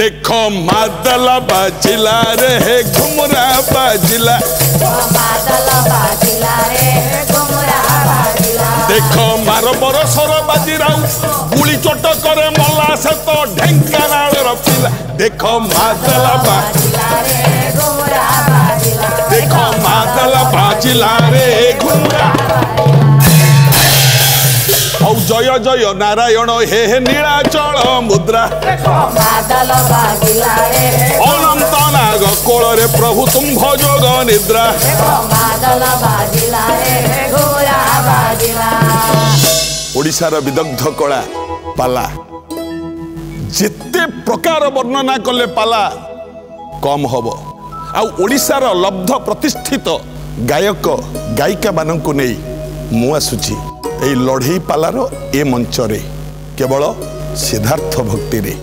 দেখো मादला বাজিলা রে হে ঘুমরা বাজিলা দেখো মার বড় সর বাজি রাউ গুলি চোট করে মলা সে তো ঢেঙ্কানাড়ের পিলা দেখো মাদলা বাজিলা দেখো মাদলা বাজিলা রে ঘুম ଜୟ ଜୟ ନାରାୟଣ ହେ ହେ ନୀଳାଚଳ ମୁଦ୍ରା ଅନନ୍ତ ନାଗ କୋଳରେ ପ୍ରଭୁ ତୁମ୍ଭ ଯୋଗ ନିଦ୍ରା ଓଡ଼ିଶାର ବିଦଗ୍ଧ କଳା ପାଲା ଯେତେ ପ୍ରକାର ବର୍ଣ୍ଣନା କଲେ ପାଲା କମ୍ ହବ ଆଉ ଓଡ଼ିଶାର ଲବ୍ଧ ପ୍ରତିଷ୍ଠିତ ଗାୟକ ଗାୟିକାମାନଙ୍କୁ ନେଇ ମୁଁ ଆସୁଛି ଏଇ ଲଢ଼େଇ ପାଲାର ଏ ମଞ୍ଚରେ କେବଳ ସିଦ୍ଧାର୍ଥ ଭକ୍ତିରେ